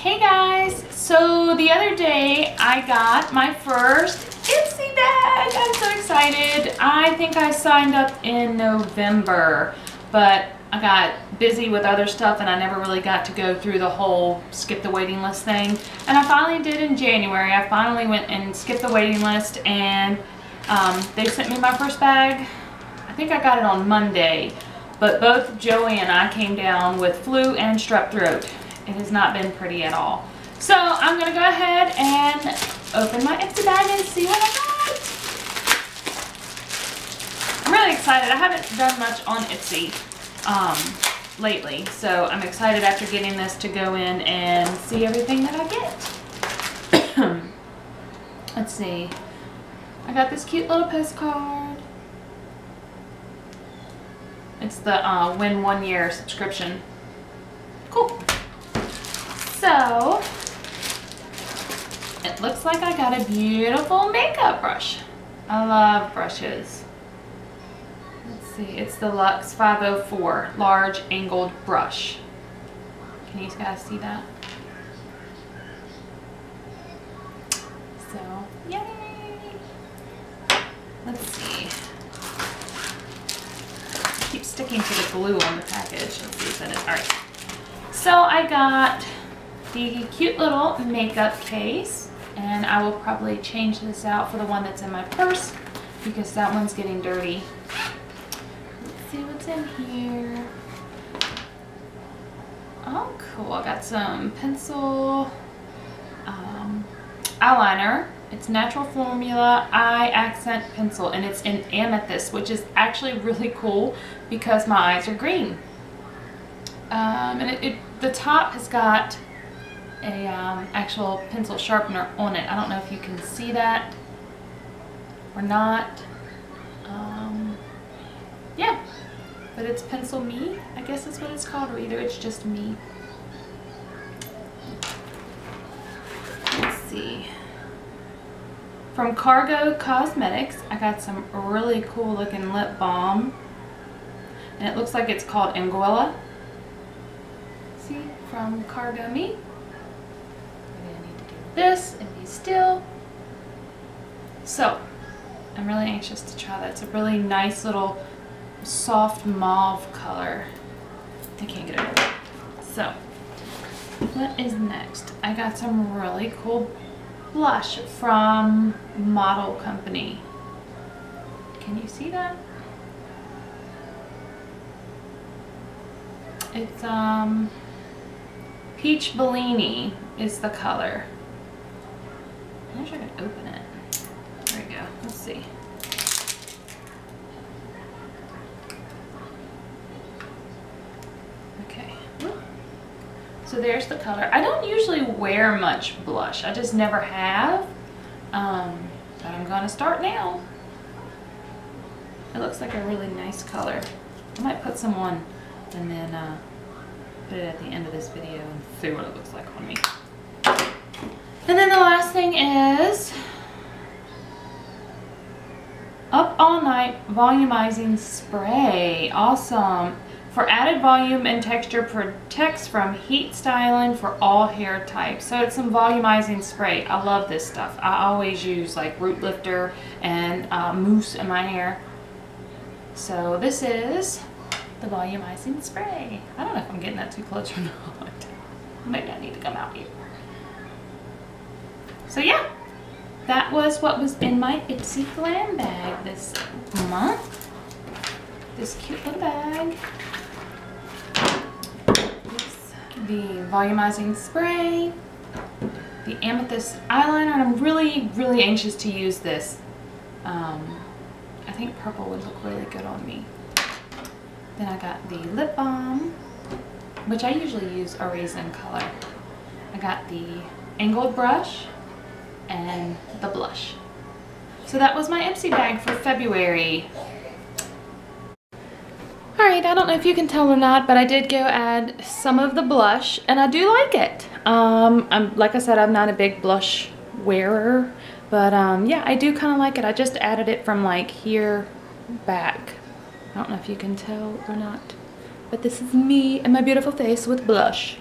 Hey guys, so the other day I got my first Ipsy bag. I'm so excited. I think I signed up in November, but I got busy with other stuff and I never really got to go through the whole skip the waiting list thing. And I finally did in January. I finally went and skipped the waiting list and um, they sent me my first bag. I think I got it on Monday, but both Joey and I came down with flu and strep throat. It has not been pretty at all. So I'm gonna go ahead and open my Ipsy bag and see what I got. I'm really excited. I haven't done much on Ipsy um, lately, so I'm excited after getting this to go in and see everything that I get. Let's see. I got this cute little postcard. It's the uh, win one year subscription. Cool. So, it looks like I got a beautiful makeup brush. I love brushes. Let's see, it's the Luxie 504 large angled brush. Can you guys see that? So, yay! Let's see. keep sticking to the glue on the package. Let's see if that is, all right. So I got the cute little makeup case and I will probably change this out for the one that's in my purse because that one's getting dirty. Let's see what's in here. Oh, cool. I got some pencil um, eyeliner. It's Natural Formula Eye Accent Pencil and it's in amethyst, which is actually really cool because my eyes are green. Um, and it, it, the top has got a um, actual pencil sharpener on it. I don't know if you can see that or not. Um, yeah, but it's Pencil Me, I guess is what it's called, or either it's just me. Let's see. From Cargo Cosmetics, I got some really cool looking lip balm. And it looks like it's called Anguilla. See, from Cargo Me this and be still. So, I'm really anxious to try that. It's a really nice little soft mauve color. I can't get over it. So, what is next? I got some really cool blush from Model Company. Can you see that? It's um Peach Bellini is the color. I wish I could open it. There we go. Let's see. Okay. So there's the color. I don't usually wear much blush. I just never have. Um, but I'm going to start now. It looks like a really nice color. I might put some on and then uh, put it at the end of this video and see what it looks like on me. And then the last thing is Up All Night Volumizing Spray. Awesome. For added volume and texture protects from heat styling for all hair types. So it's some volumizing spray. I love this stuff. I always use like root lifter and uh, mousse in my hair. So this is the volumizing spray. I don't know if I'm getting that too close or not. Maybe I need to come out here. So yeah, that was what was in my Ipsy Glam bag this month. This cute little bag. This, the volumizing spray, the amethyst eyeliner, and I'm really, really anxious to use this. Um, I think purple would look really good on me. Then I got the lip balm, which I usually use a raisin color. I got the angled brush and the blush. So that was my Ipsy bag for February. Alright, I don't know if you can tell or not, but I did go add some of the blush, and I do like it. Um, I'm Like I said, I'm not a big blush wearer, but um, yeah, I do kind of like it. I just added it from like here back. I don't know if you can tell or not. But this is me and my beautiful face with blush.